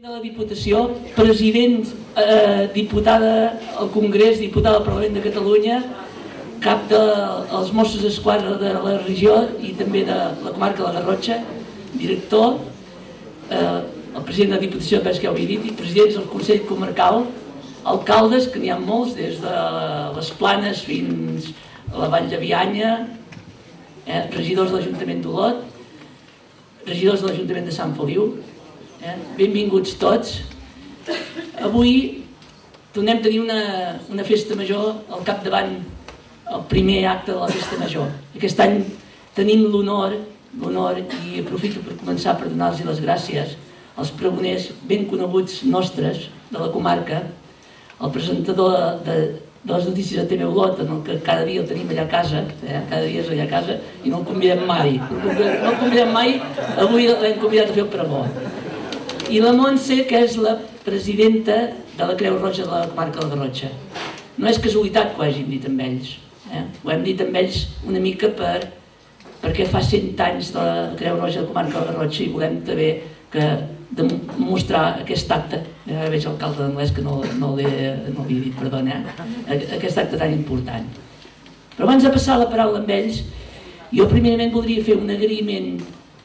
de la Diputació, president, eh, diputada al Congrés, diputada al Parlament de Catalunya, cap dels de, Mossos d'Esquadra de la regió i també de la comarca de la Garrotxa, director, eh, el president de la Diputació de Pesca i dit, i presidents del Consell Comarcal, alcaldes, que n'hi ha molts, des de les Planes fins a la Vall de Bianya, eh, regidors de l'Ajuntament d'Olot, regidors de l'Ajuntament de Sant Feliu, eh, benvinguts tots. Avui tornem a tenir una, una festa major al capdavant, el primer acte de la festa major. Aquest any tenim l'honor, l'honor i aprofito per començar per donar-los les gràcies als pregoners ben coneguts nostres de la comarca, el presentador de, de les notícies de TV Olot, en el que cada dia el tenim allà a casa, eh? cada dia és allà a casa, i no el convidem mai. No el convidem mai, avui l'hem convidat a fer el pregó. I la Montse, que és la presidenta de la Creu Roja de la comarca de la Garrotxa. No és casualitat que ho hàgim dit amb ells. Eh? Ho hem dit amb ells una mica per, perquè fa 100 anys de la Creu Roja de la comarca de la Garrotxa i volem també que de mostrar aquest acte, ja veig l'alcalde d'anglès que no, no l'he no dit, perdona, eh? aquest acte tan important. Però abans de passar la paraula amb ells, jo primerament voldria fer un agraïment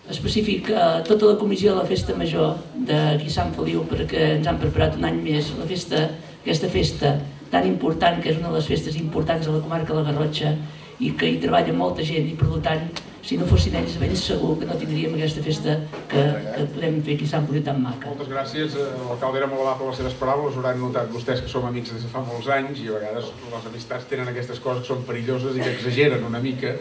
específic a tota la comissió de la Festa Major d'aquí Sant Feliu perquè ens han preparat un any més la festa, aquesta festa tan important, que és una de les festes importants de la comarca de la Garrotxa i que hi treballa molta gent i per tant si no fossin ells ben segur que no tindríem aquesta festa que, que podem fer aquí a Sant Feliu tan maca. Moltes gràcies, eh, l'alcalde era molt amable les seves paraules, hauran notat vostès que som amics des de fa molts anys i a vegades les amistats tenen aquestes coses que són perilloses i que exageren una mica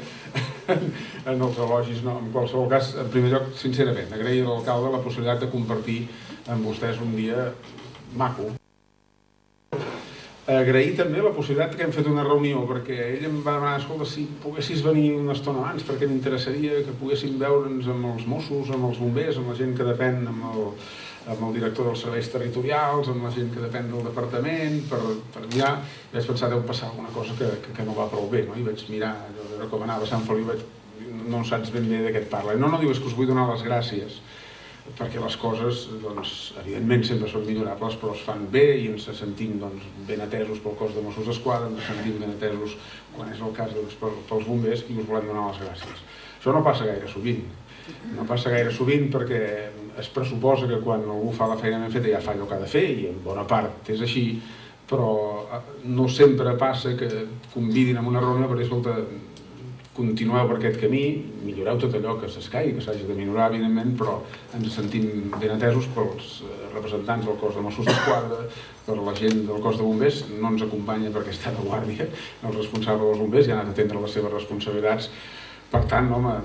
en els elogis. No? En qualsevol cas, en primer lloc, sincerament, agrair a l'alcalde la possibilitat de compartir amb vostès un dia maco agrair també la possibilitat que hem fet una reunió, perquè ell em va demanar, escolta, si poguessis venir una estona abans, perquè m'interessaria que poguéssim veure'ns amb els Mossos, amb els bombers, amb la gent que depèn, amb el, amb el director dels serveis territorials, amb la gent que depèn del departament, per, per mirar, i vaig pensar, deu passar alguna cosa que, que, que no va prou bé, no? i vaig mirar, a veure com anava Sant Feliu, vaig, no saps ben bé de què et parla. No, no, diu, és que us vull donar les gràcies, perquè les coses, doncs, evidentment sempre són millorables, però es fan bé i ens sentim doncs, ben atesos pel cos de Mossos d'Esquadra, ens sentim ben atesos quan és el cas doncs, pels bombers i us volem donar les gràcies. Això no passa gaire sovint, no passa gaire sovint perquè es pressuposa que quan algú fa la feina ben feta ja fa allò que ha de fer i en bona part és així, però eh, no sempre passa que convidin a una reunió per dir, escolta, continueu per aquest camí, milloreu tot allò que s'escai, que s'hagi de millorar, evidentment, però ens sentim ben atesos pels eh, representants del cos de Mossos d'Esquadra, per la gent del cos de bombers, no ens acompanya perquè està de guàrdia, el responsable dels bombers ja ha anat a atendre les seves responsabilitats, per tant, home,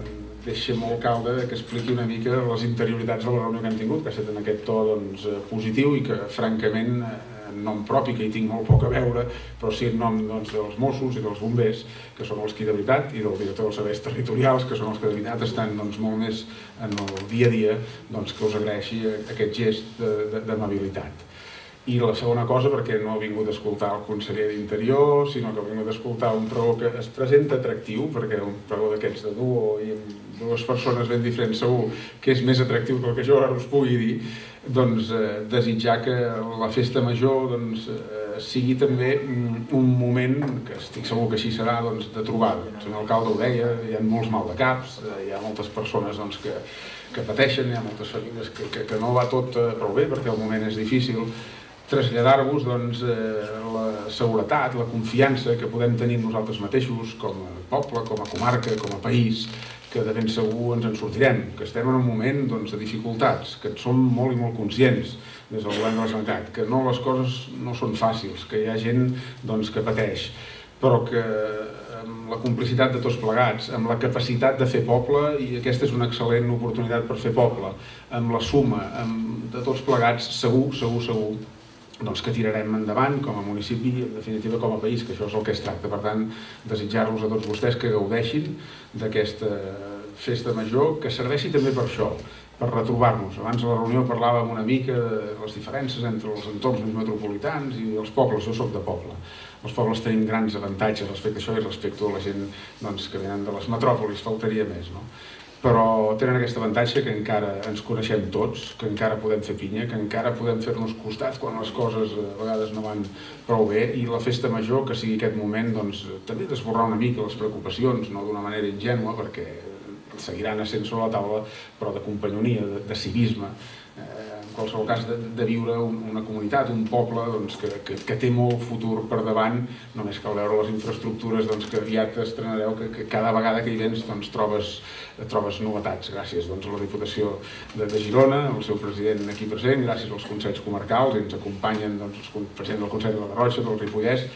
deixa molt calde que expliqui una mica les interioritats de la reunió que hem tingut, que ha estat en aquest to doncs, eh, positiu i que, francament, eh, en nom propi, que hi tinc molt poc a veure, però sí en nom doncs, dels Mossos i dels bombers, que són els que de veritat, i del director dels serveis territorials, que són els que de veritat estan doncs, molt més en el dia a dia, doncs, que us agraeixi aquest gest d'amabilitat. I la segona cosa, perquè no he vingut a escoltar el conseller d'Interior, sinó que he vingut a escoltar un pregó que es presenta atractiu, perquè un pregó d'aquests de duo i amb dues persones ben diferents segur que és més atractiu que el que jo ara us pugui dir, doncs, eh, desitjar que la festa major doncs, eh, sigui també un moment, que estic segur que així serà, doncs, de trobada. El alcalde ho deia, hi ha molts mal de caps, eh, hi ha moltes persones doncs, que, que pateixen, hi ha moltes famílies que, que, que no va tot eh, prou bé perquè el moment és difícil, traslladar-vos doncs, eh, la seguretat, la confiança que podem tenir nosaltres mateixos com a poble, com a comarca, com a país, que de ben segur ens en sortirem, que estem en un moment doncs, de dificultats, que som molt i molt conscients des del govern de la Generalitat, que no les coses no són fàcils, que hi ha gent doncs, que pateix, però que amb la complicitat de tots plegats, amb la capacitat de fer poble, i aquesta és una excel·lent oportunitat per fer poble, amb la suma amb, de tots plegats, segur, segur, segur, doncs, que tirarem endavant com a municipi i en definitiva com a país, que això és el que es tracta. Per tant, desitjar-los a tots vostès que gaudeixin d'aquesta festa major, que serveixi també per això, per retrobar-nos. Abans de la reunió parlàvem una mica de les diferències entre els entorns metropolitans i els pobles. Jo sóc de poble. Els pobles tenim grans avantatges respecte a això i respecte a la gent doncs, que venen de les metròpolis, faltaria més. No? Però tenen aquest avantatge que encara ens coneixem tots, que encara podem fer pinya, que encara podem fer-nos costat quan les coses a vegades no van prou bé. I la festa major, que sigui aquest moment, doncs, també d'esborrar una mica les preocupacions, no d'una manera ingènua, perquè seguiran essent sobre la taula, però de companyonia, de, de civisme, eh, qualsevol cas de, de viure un, una comunitat, un poble doncs, que, que, que té molt futur per davant, només cal veure les infraestructures doncs, que aviat estrenareu, que, que cada vegada que hi vens doncs, trobes, trobes novetats, gràcies doncs, a la Diputació de, de Girona, al seu president aquí present, gràcies als Consells Comarcals, ens acompanyen doncs, el president del Consell de la Garrotxa, del Ripollès,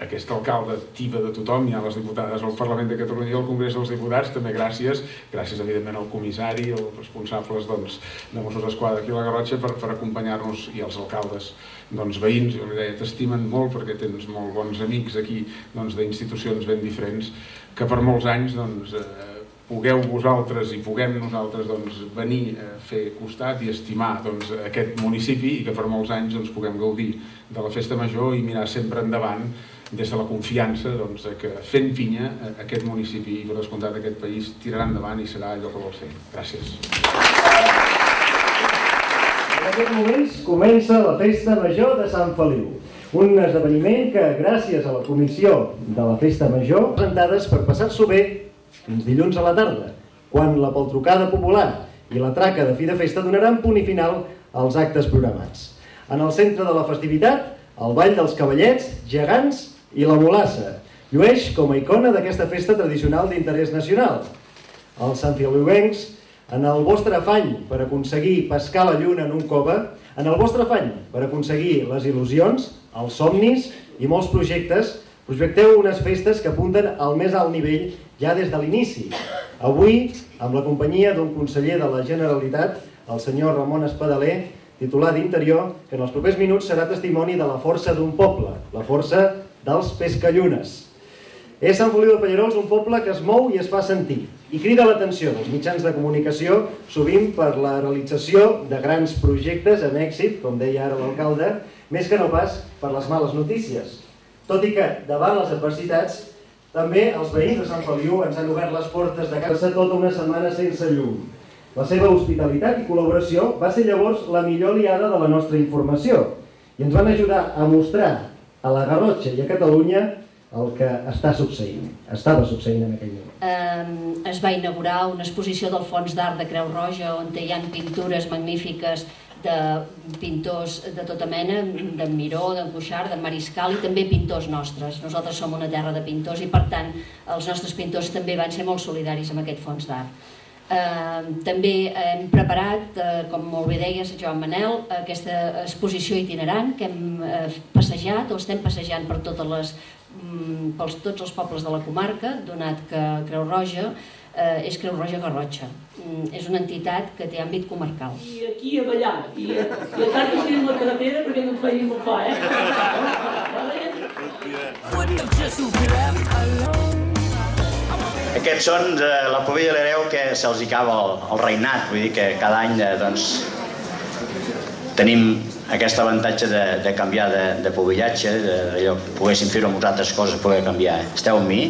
aquest alcalde tiba de tothom, hi ha les diputades al Parlament de Catalunya i al Congrés dels Diputats, també gràcies, gràcies evidentment al comissari, als responsables doncs, de Mossos d'Esquadra aquí a la Garrotxa per, per acompanyar-nos i als alcaldes doncs, veïns, jo li deia, t'estimen molt perquè tens molt bons amics aquí doncs, d'institucions ben diferents que per molts anys doncs, eh, pugueu vosaltres i puguem nosaltres doncs, venir a fer costat i estimar doncs, aquest municipi i que per molts anys doncs, puguem gaudir de la festa major i mirar sempre endavant des de la confiança doncs, que fent pinya aquest municipi i per descomptat aquest país tirarà endavant i serà allò que vol ser. Gràcies. En aquests moments comença la Festa Major de Sant Feliu, un esdeveniment que, gràcies a la comissió de la Festa Major, presentades per passar-s'ho bé fins dilluns a la tarda, quan la poltrucada popular i la traca de fi de festa donaran punt i final als actes programats. En el centre de la festivitat, el Ball dels Cavallets, Gegants i la mulassa llueix com a icona d'aquesta festa tradicional d'interès nacional. Els sanfiliuencs, en el vostre afany per aconseguir pescar la lluna en un cove, en el vostre afany per aconseguir les il·lusions, els somnis i molts projectes, projecteu unes festes que apunten al més alt nivell ja des de l'inici. Avui, amb la companyia d'un conseller de la Generalitat, el senyor Ramon Espadaler, titular d'Interior, que en els propers minuts serà testimoni de la força d'un poble, la força dels pescallunes. És Sant Feliu de Pallerols un poble que es mou i es fa sentir i crida l'atenció dels mitjans de comunicació sovint per la realització de grans projectes amb èxit, com deia ara l'alcalde, més que no pas per les males notícies. Tot i que, davant les adversitats, també els veïns de Sant Feliu ens han obert les portes de casa tota una setmana sense llum. La seva hospitalitat i col·laboració va ser llavors la millor aliada de la nostra informació i ens van ajudar a mostrar a la Garrotxa i a Catalunya el que està succeint, estava succeint en aquell moment. Es va inaugurar una exposició del Fons d'Art de Creu Roja on hi ha pintures magnífiques de pintors de tota mena, d'en Miró, d'en Cuixart, d'en Mariscal i també pintors nostres. Nosaltres som una terra de pintors i per tant els nostres pintors també van ser molt solidaris amb aquest fons d'art. Eh, també hem preparat, eh, com molt bé deies, Joan Manel, aquesta exposició itinerant que hem eh, passejat o estem passejant per totes les, mm, pels tots els pobles de la comarca, donat que Creu Roja eh, és Creu Roja Garrotxa. Mm, és una entitat que té àmbit comarcal. I aquí a ballar, i, i a tant que la carretera perquè no et faci molt fa, eh? Wouldn't have just left alone aquests són de la Pobella de l'Hereu que se'ls acaba el, el regnat, vull dir que cada any eh, doncs, tenim aquest avantatge de, de canviar de, de pobillatge, d'allò que poguéssim fer-ho amb altres coses, poder canviar. Eh? Esteu amb mi?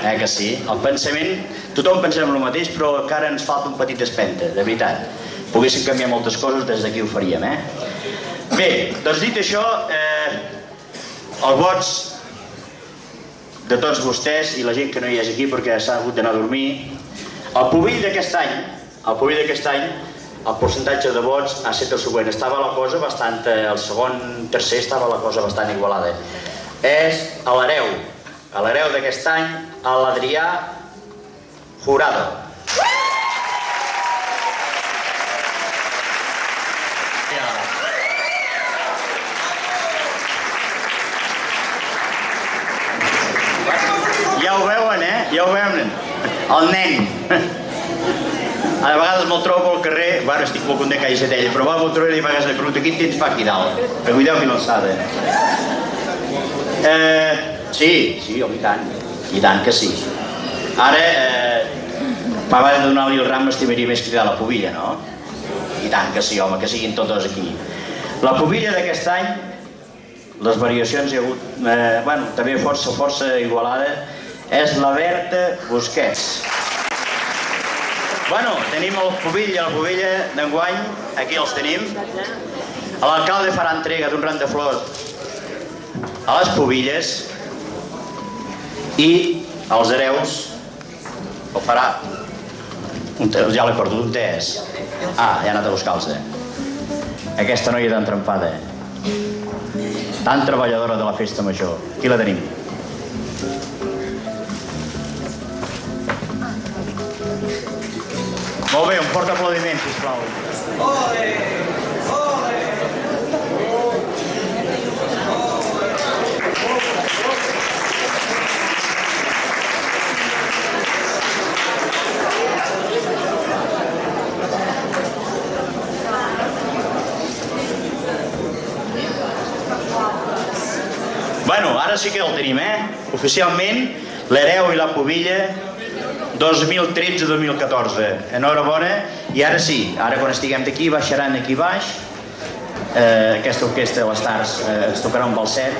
Eh que sí? El pensament, tothom pensem el mateix, però encara ens falta un petit espenta, de veritat. Poguéssim canviar moltes coses, des d'aquí ho faríem, eh? Bé, doncs dit això, eh, els vots de tots vostès i la gent que no hi és aquí perquè s'ha hagut d'anar a dormir. El Pubill d'aquest any, el Pubill d'aquest any, el percentatge de vots ha estat el següent. Estava la cosa bastant, eh, el segon, tercer estava la cosa bastant igualada. És a l'hereu, a l'hereu d'aquest any, a l'Adrià Jurado. Ja ho veuen, eh? Ja ho veuen. El nen. A vegades me'l trobo al carrer, bueno, estic molt content que hagi estat ell, però va, me'l trobo i li vegades li pregunto, quin temps fa aquí dalt? Que cuideu mi l'alçada. Eh, sí, sí, home, i tant. I tant que sí. Ara, eh, m'abans de donar-li el ram, m'estimaria més cridar la pobilla, no? I tant que sí, home, que siguin totes aquí. La pobilla d'aquest any, les variacions hi ha hagut, eh, bueno, també força, força igualada, és la Berta Busquets. Bueno, tenim el Pubill i la Pubilla d'enguany, aquí els tenim. L'alcalde farà entrega d'un ram de flors a les Pubilles i els hereus ho farà un ja l'he perdut, un és. Ah, ja ha anat a buscar-los. Aquesta noia tan trempada, tan treballadora de la festa major. Aquí la tenim. Molt bé, un fort aplaudiment, sisplau. Bueno, ara sí que el tenim, eh? Oficialment, l'hereu i la pubilla 2013-2014. Enhorabona. I ara sí, ara quan estiguem d'aquí, baixaran aquí baix. Eh, aquesta orquestra, les Stars, eh, es tocarà un balset